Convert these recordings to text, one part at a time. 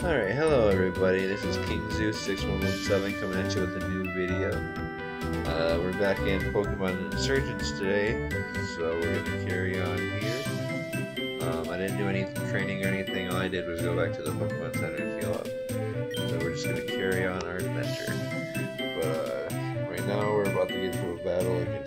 Alright, hello everybody, this is King Zeus 6117 coming at you with a new video. Uh, we're back in Pokemon Insurgence today, so we're going to carry on here. Um, I didn't do any training or anything, all I did was go back to the Pokemon Center and heal up. So we're just going to carry on our adventure. But uh, right now we're about to get into a battle against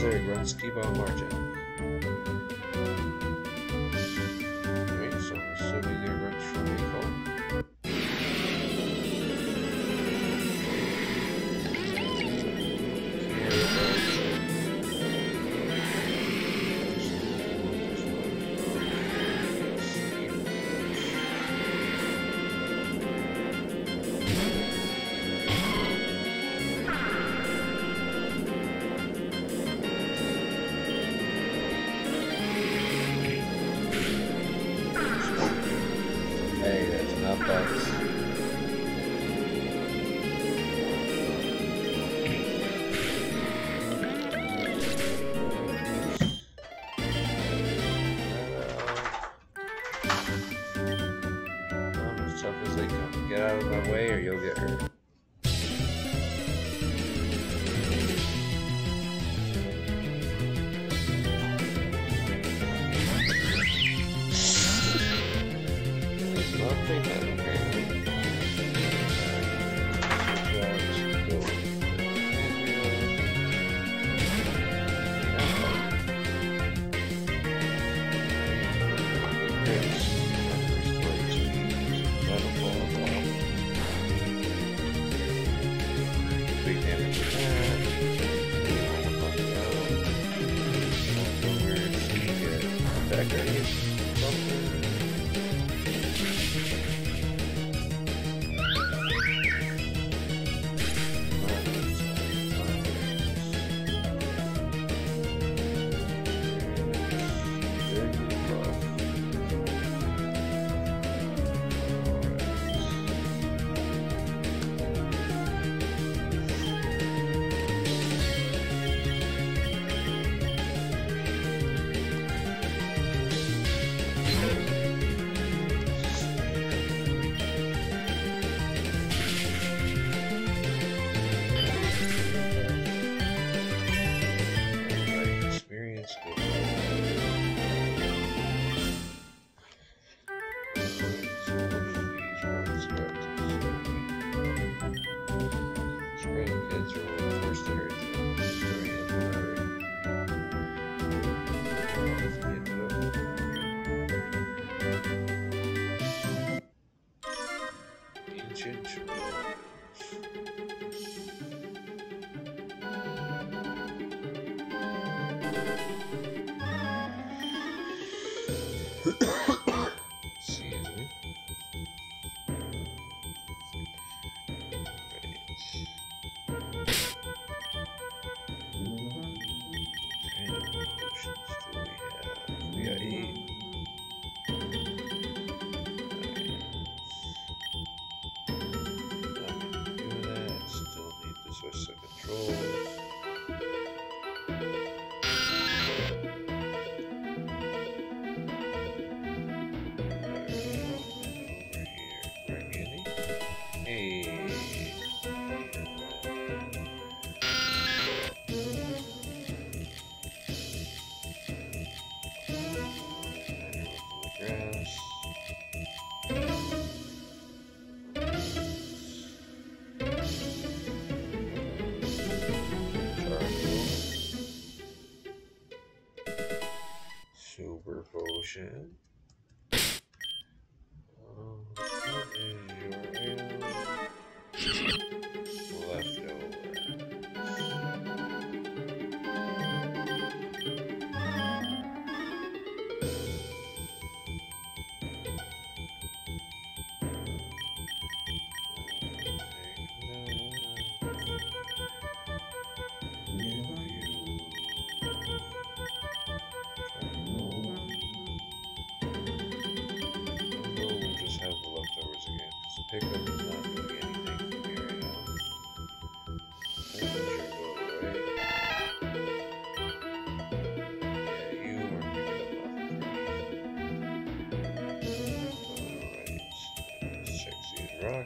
there, grunts. Keep on marching. They come. Get out of my way or you'll get hurt.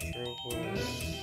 These rocks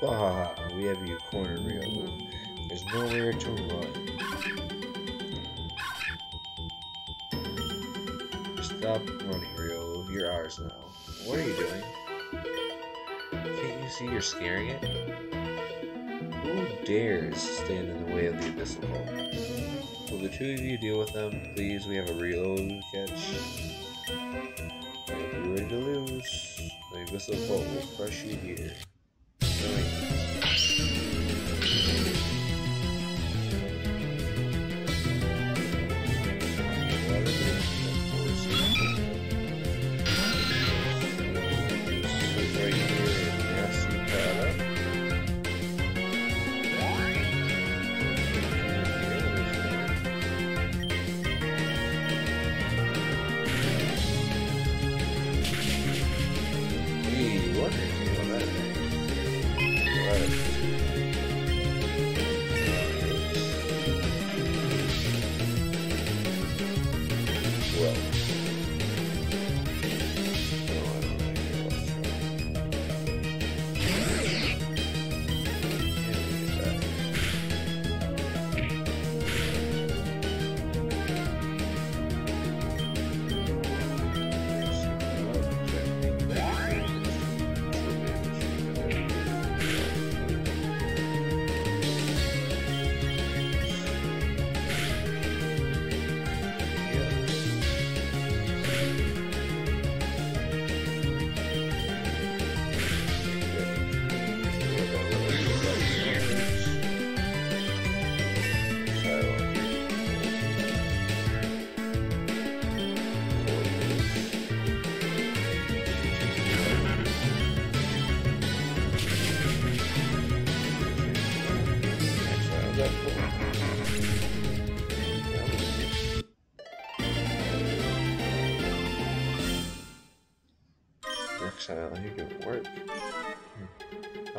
Bah, we have you cornered, Rio. Mm-hmm. There's nowhere to run. Stop running, Rio. You're ours now. What are you doing? Can't you see you're scaring it? Who dares stand in the way of the Abyssal Cult? Will the two of you deal with them, please? We have a Riolu to catch. Hope you're ready to lose. The Abyssal Cult will crush you here.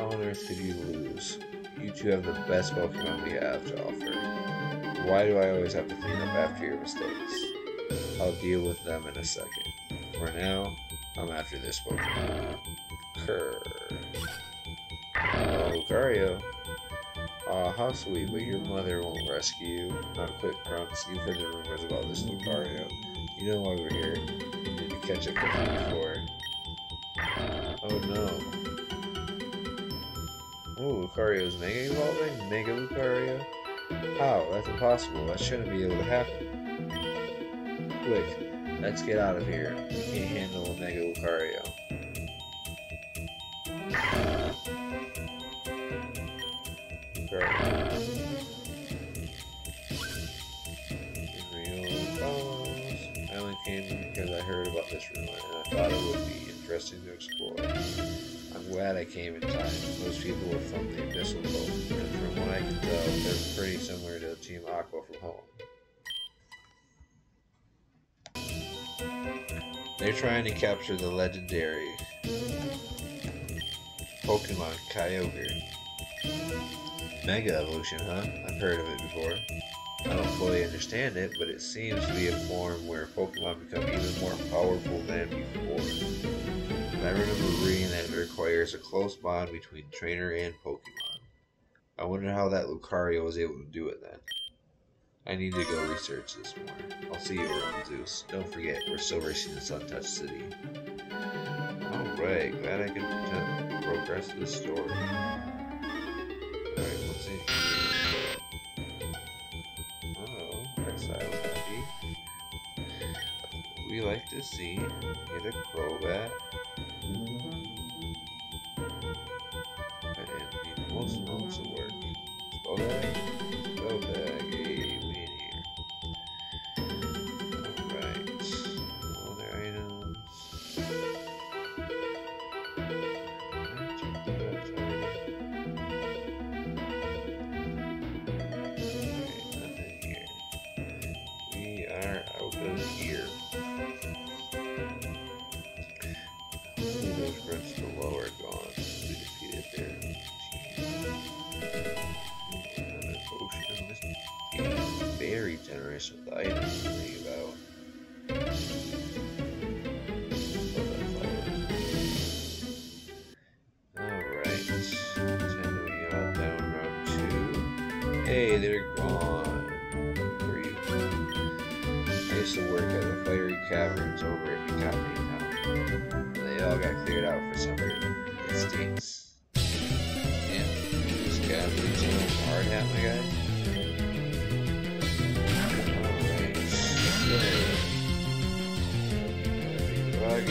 On earth did you lose? You two have the best Pokemon we have to offer. Why do I always have to clean up after your mistakes? I'll deal with them in a second. For now, I'm after this Pokemon. Kerr. Lucario. Aw, how sweet, but your mother won't rescue you. Not quick, Grunts. You've heard the rumors about this Lucario. You know why we're here. You need to catch a cookie before. Oh no. Oh, Lucario's Mega Evolving? Mega Lucario? How? That's impossible. That shouldn't be able to happen. Quick, let's get out of here. We can't handle a Mega Lucario. Because I heard about this ruin and I thought it would be interesting to explore. Glad I came in time. Most people are from the Abyssal Cult, and from what I can tell, they're pretty similar to Team Aqua from home. They're trying to capture the legendary Pokemon Kyogre. Mega Evolution, huh? I've heard of it before. I don't fully understand it, but it seems to be a form where Pokemon become even more powerful than before. I remember reading that it requires a close bond between trainer and Pokemon. I wonder how that Lucario was able to do it then. I need to go research this more. I'll see you around, Zeus. Don't forget, we're still racing in Suntouch City. Alright, glad I could uh, progress this story. Alright, in here? Oh, Exile Happy. We like to see. Get a Crobat. Thank you. Caverns over at Hikami Town. They all got cleared out for some reason. It stinks. Yeah, this caverns a hard hat, my guy. Alright. So, uh, rock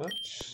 What?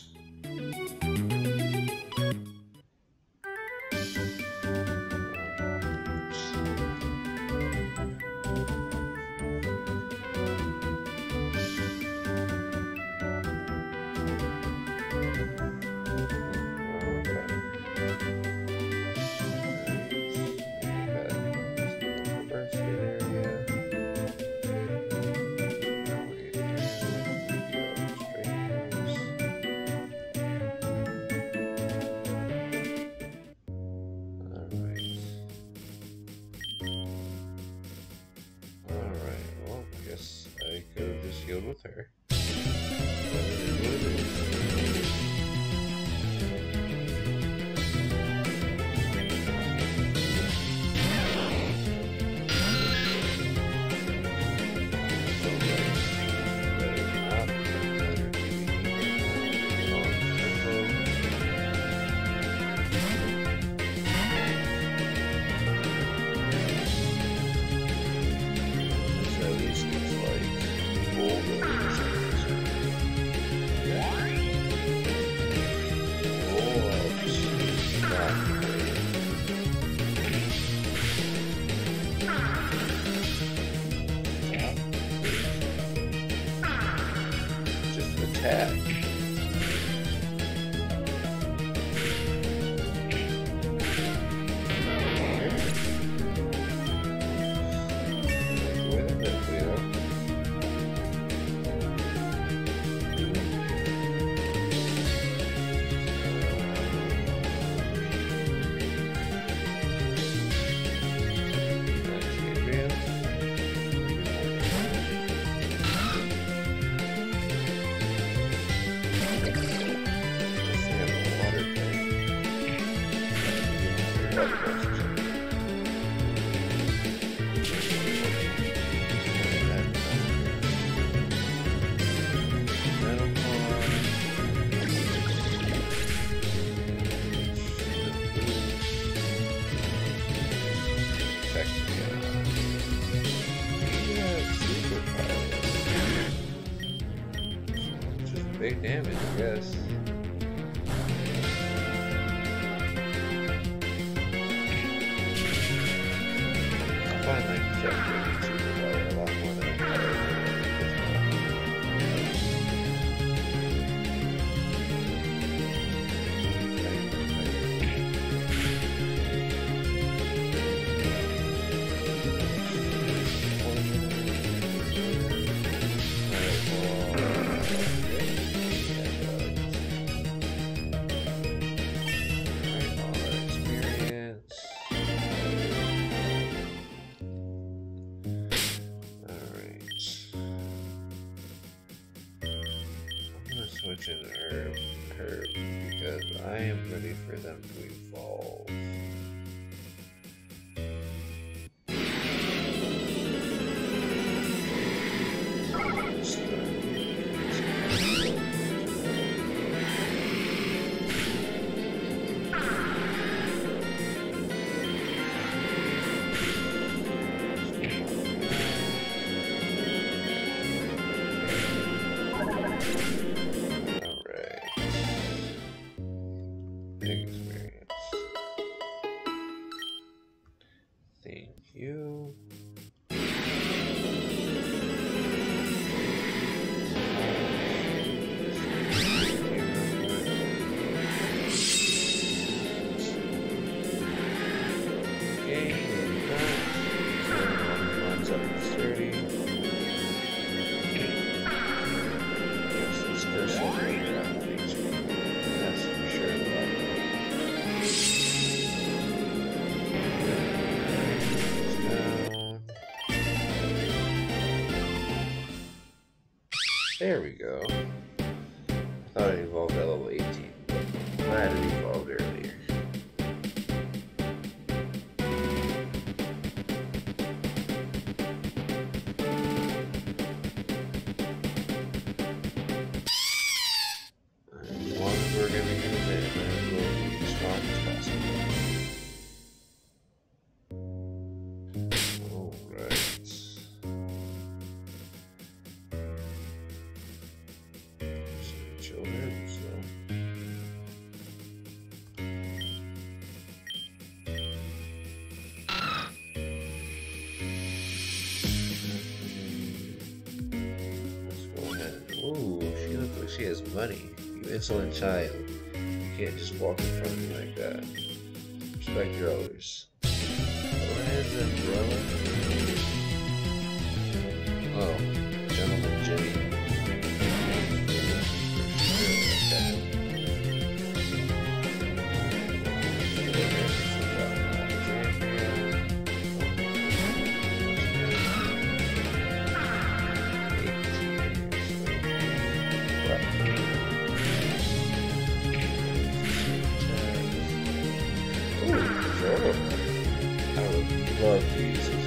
she has money. You insolent child. You can't just walk in front of me like that. Respect your elders. blood, Jesus.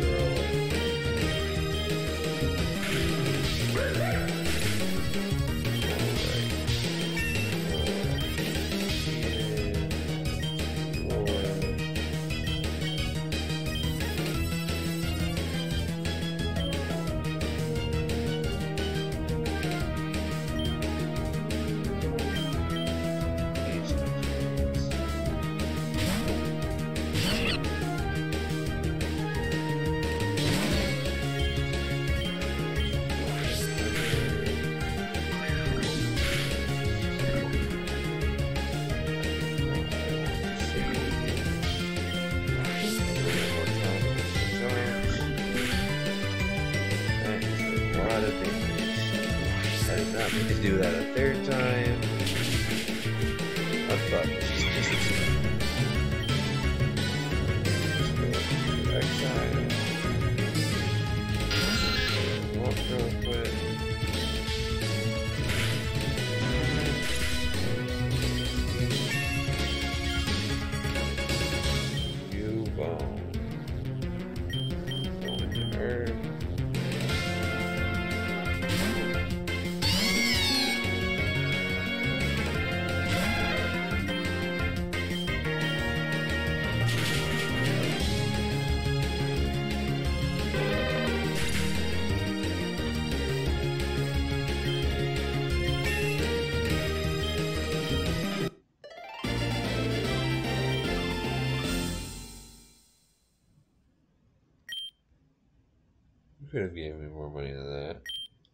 could have gave me more money than that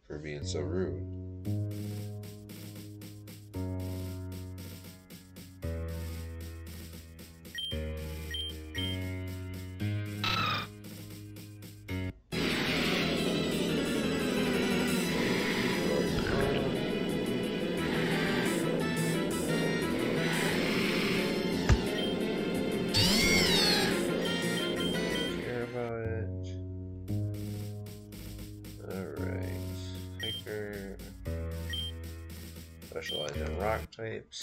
for being so rude. Trips.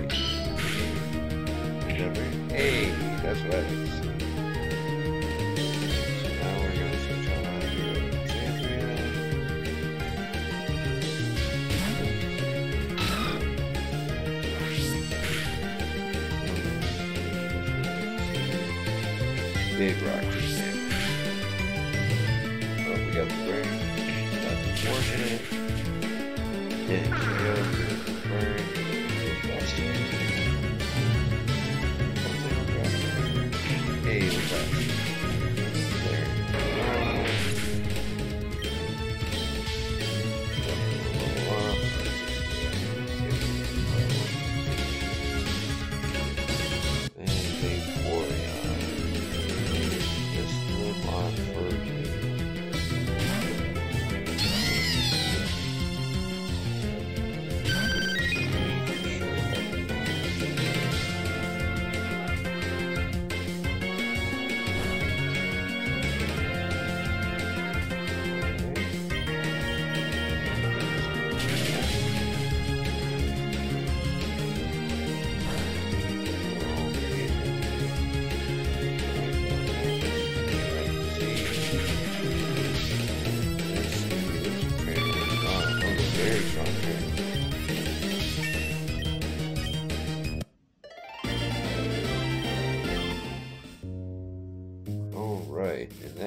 Alright. Hey, that's what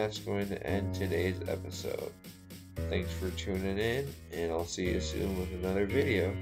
that's going to end today's episode. Thanks for tuning in, and I'll see you soon with another video.